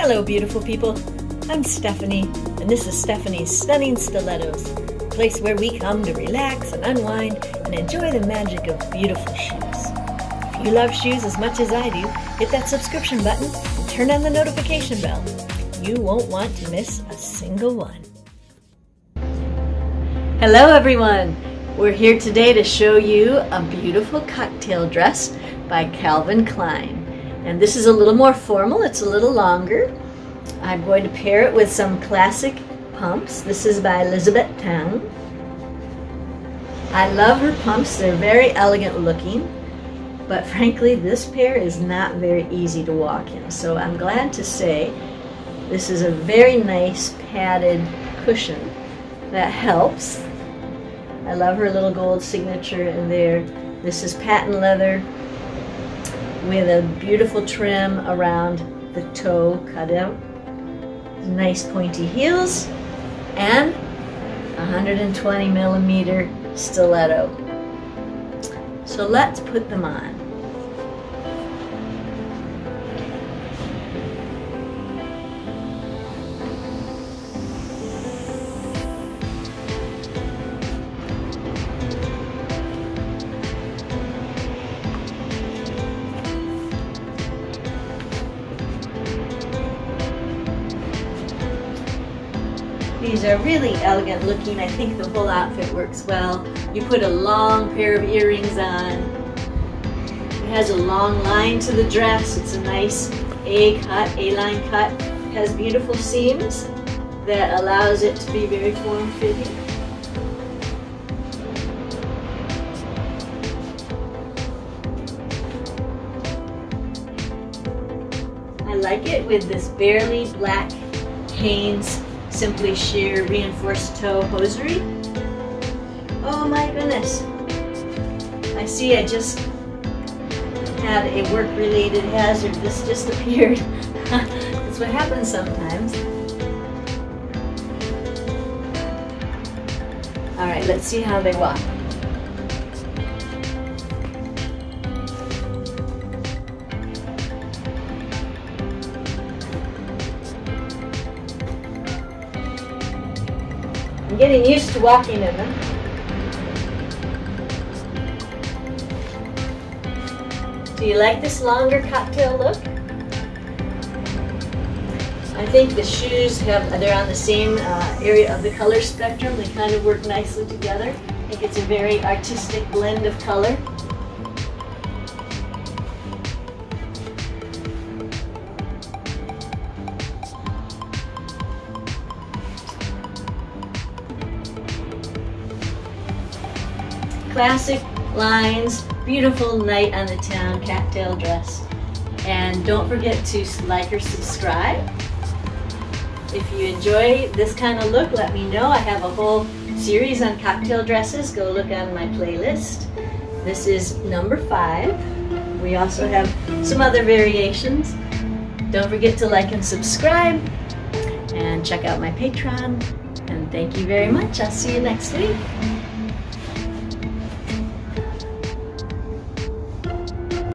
Hello, beautiful people. I'm Stephanie, and this is Stephanie's Stunning Stilettos, a place where we come to relax and unwind and enjoy the magic of beautiful shoes. If you love shoes as much as I do, hit that subscription button and turn on the notification bell. You won't want to miss a single one. Hello, everyone. We're here today to show you a beautiful cocktail dress by Calvin Klein. And this is a little more formal, it's a little longer. I'm going to pair it with some classic pumps. This is by Elisabet Tang. I love her pumps, they're very elegant looking, but frankly, this pair is not very easy to walk in. So I'm glad to say this is a very nice padded cushion that helps. I love her little gold signature in there. This is patent leather with a beautiful trim around the toe cut out. Nice pointy heels and 120 millimeter stiletto. So let's put them on. These are really elegant looking. I think the whole outfit works well. You put a long pair of earrings on. It has a long line to the dress. It's a nice A cut, A-line cut. It has beautiful seams that allows it to be very form-fitting. I like it with this barely black Hanes Simply Sheer Reinforced Toe Hosiery. Oh my goodness. I see I just had a work-related hazard. This just appeared. That's what happens sometimes. All right, let's see how they walk. I'm getting used to walking in them. Do you like this longer cocktail look? I think the shoes have, they're on the same uh, area of the color spectrum. They kind of work nicely together. I think it's a very artistic blend of color. Classic lines, beautiful night on the town cocktail dress. And don't forget to like or subscribe. If you enjoy this kind of look, let me know. I have a whole series on cocktail dresses. Go look on my playlist. This is number five. We also have some other variations. Don't forget to like and subscribe and check out my Patreon. And thank you very much. I'll see you next week.